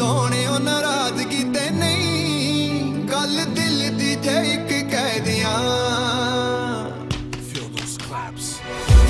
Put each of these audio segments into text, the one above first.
ਸੋਹਣਿਓ ਨਾਰਾਜ਼ਗੀ ਤੇ ਨਹੀਂ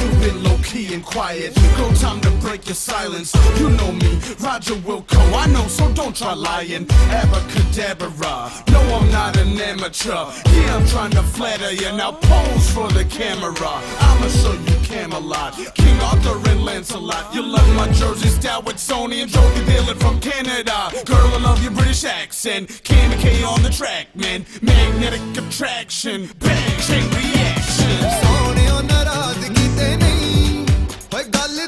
You've been low key and quiet. No time to break your silence. You know me, Raja Wilco. I know, so don't try lying. Abracadabra. No, I'm not an amateur. Yeah, I'm trying to flatter you. Now pose for the camera. I'ma show you Camelot. King Arthur and Lancelot. You love my jersey style with Soni and Joey Dillon from Canada. Girl, I love your British accent. Candy K on the track, man. Magnetic attraction. Bang, chain reaction. ਓ ਨਾਰਾਜ਼ ਕੀਤੇ ਨਹੀਂ। ਓਏ ਗੱਲ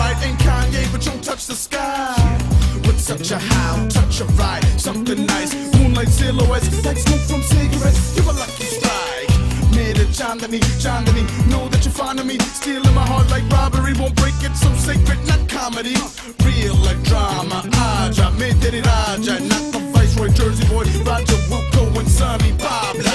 bright. Ain't Kanye, but don't touch the sky. With such a high, touch a ride, something nice. Moonlight silhouettes, like smoke from cigarettes. You're a lucky strike. Made a Chandani, Chandani. Know that you're fond of me. Stealing my heart like robbery. Won't break it so sacred, not comedy. Real like drama. Aja, made it Raja. Not the Viceroy, Jersey boy. Raja Wilco and Soni Pabla.